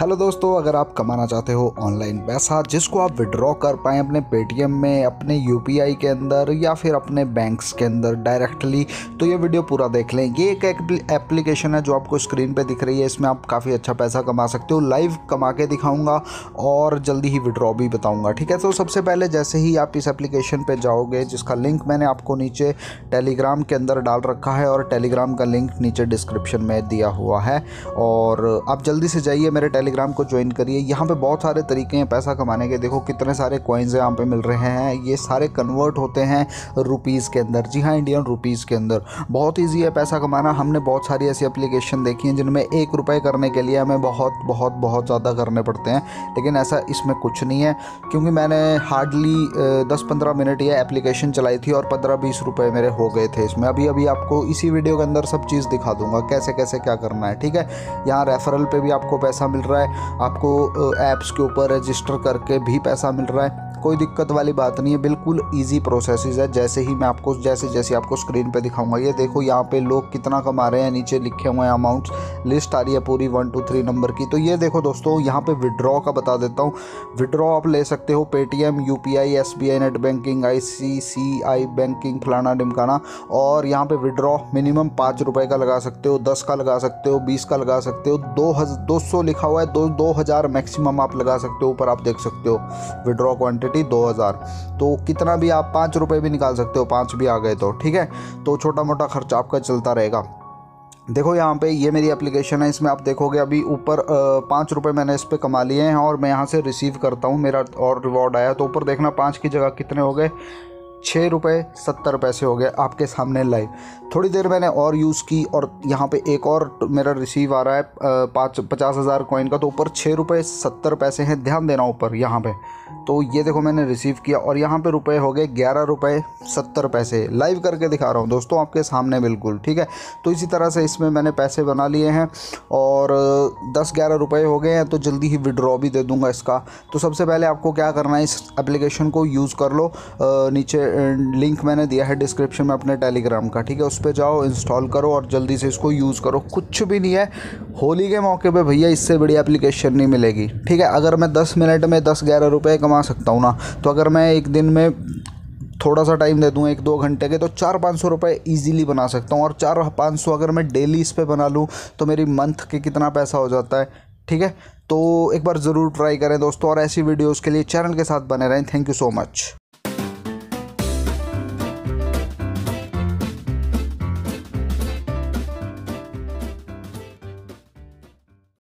Hello दोस्तों, अगर आप कमाना चाहते हो ऑनलाइन पैसा, जिसको आप विड्रॉ कर पाएँ अपने पेटीएम में, अपने यूपीआई के अंदर या फिर अपने बैंक्स के अंदर डायरेक्टली तो ये वीडियो पूरा देख लें। ये एक एप्लीकेशन है जो आपको स्क्रीन पे दिख रही है। इसमें आप काफ़ी अच्छा पैसा कमा सकते हो। लाइव कमा के दिखाऊँगा और जल्दी ही विड्रॉ भी बताऊँगा, ठीक है? तो सबसे पहले जैसे ही आप इस एप्लीकेशन पर जाओगे, जिसका लिंक मैंने आपको नीचे टेलीग्राम के अंदर डाल रखा है और टेलीग्राम का लिंक नीचे डिस्क्रिप्शन में दिया हुआ है और आप जल्दी से जाइए मेरे टेली टेलीग्राम को ज्वाइन करिए। यहाँ पे बहुत सारे तरीके हैं पैसा कमाने के। देखो कितने सारे कॉइन्स यहाँ पे मिल रहे हैं। ये सारे कन्वर्ट होते हैं रुपीज़ के अंदर। जी हाँ इंडियन रुपीज़ के अंदर। बहुत ईजी है पैसा कमाना। हमने बहुत सारी ऐसी एप्लीकेशन देखी हैं जिनमें एक रुपये करने के लिए हमें बहुत बहुत बहुत ज़्यादा करने पड़ते हैं। लेकिन ऐसा इसमें कुछ नहीं है। क्योंकि मैंने हार्डली दस पंद्रह मिनट ये एप्लीकेशन चलाई थी और पंद्रह बीस रुपये मेरे हो गए थे इसमें। अभी अभी आपको इसी वीडियो के अंदर सब चीज़ दिखा दूँगा। कैसे कैसे क्या करना है, ठीक है? यहाँ रेफरल पे भी आपको पैसा मिल रहा है। आपको ऐप्स के ऊपर रजिस्टर करके भी पैसा मिल रहा है। कोई दिक्कत वाली बात नहीं है, बिल्कुल इजी प्रोसेस है। जैसे ही मैं आपको, जैसे जैसे आपको स्क्रीन पे दिखाऊँगा, ये देखो यहाँ पे लोग कितना कमा रहे हैं, नीचे लिखे हुए हैं अमाउंट्स लिस्ट आ रही है पूरी वन टू थ्री नंबर की। तो ये देखो दोस्तों, यहाँ पे विड्रॉ का बता देता हूँ। विड्रॉ आप ले सकते हो Paytm U P net banking I banking फलाना डिमकाना और यहाँ पर विड्रॉ मिनिमम पाँच का लगा सकते हो, दस का लगा सकते हो, बीस का लगा सकते हो। दो लिखा हुआ है, दो दो हज़ार मैक्सिमम आप लगा सकते हो, ऊपर आप देख सकते हो विड्रॉ क्वांटिटी दो हज़ार। तो कितना भी आप पाँच रुपये भी निकाल सकते हो, पाँच भी आ गए तो ठीक है? तो छोटा मोटा खर्च आपका चलता रहेगा। देखो यहाँ पे ये मेरी एप्लीकेशन है, इसमें आप देखोगे अभी ऊपर पाँच रुपये मैंने इस पर कमा लिए हैं और मैं यहाँ से रिसीव करता हूँ, मेरा और रिवॉर्ड आया। तो ऊपर देखना पाँच की जगह कितने हो गए? छः रुपये सत्तर पैसे हो गए आपके सामने लाइव। थोड़ी देर मैंने और यूज़ की और यहाँ पे एक और मेरा रिसीव आ रहा है पाँच, पचास हज़ार कॉइन का तो ऊपर छः रुपये सत्तर पैसे हैं। ध्यान देना ऊपर, यहाँ पे। तो ये देखो मैंने रिसीव किया और यहाँ पे रुपए हो गए ग्यारह रुपये सत्तर पैसे। लाइव करके दिखा रहा हूँ दोस्तों आपके सामने बिल्कुल, ठीक है? तो इसी तरह से इसमें मैंने पैसे बना लिए हैं और दस, ग्यारह रुपये हो गए हैं तो जल्दी ही विड्रॉ भी दे दूँगा इसका। तो सबसे पहले आपको क्या करना है, इस एप्लीकेशन को यूज़ कर लो नीचे लिंक मैंने दिया है डिस्क्रिप्शन में अपने टेलीग्राम का, ठीक है? उस पर जाओ इंस्टॉल करो और जल्दी से इसको यूज़ करो। कुछ भी नहीं है। होली के मौके पे भैया इससे बड़ी एप्लीकेशन नहीं मिलेगी, ठीक है? अगर मैं दस मिनट में दस ग्यारह रुपये कमा सकता हूँ ना तो अगर मैं एक दिन में थोड़ा सा टाइम दे दूँ, एक दो घंटे के तो चार पाँच सौ रुपये ईजिली बना सकता हूँ। और चार पाँच सौ अगर मैं डेली इस पर बना लूँ तो मेरी मंथ के कितना पैसा हो जाता है, ठीक है? तो एक बार ज़रूर ट्राई करें दोस्तों, और ऐसी वीडियोज़ के लिए चैनल के साथ बने रहें। Thank you so much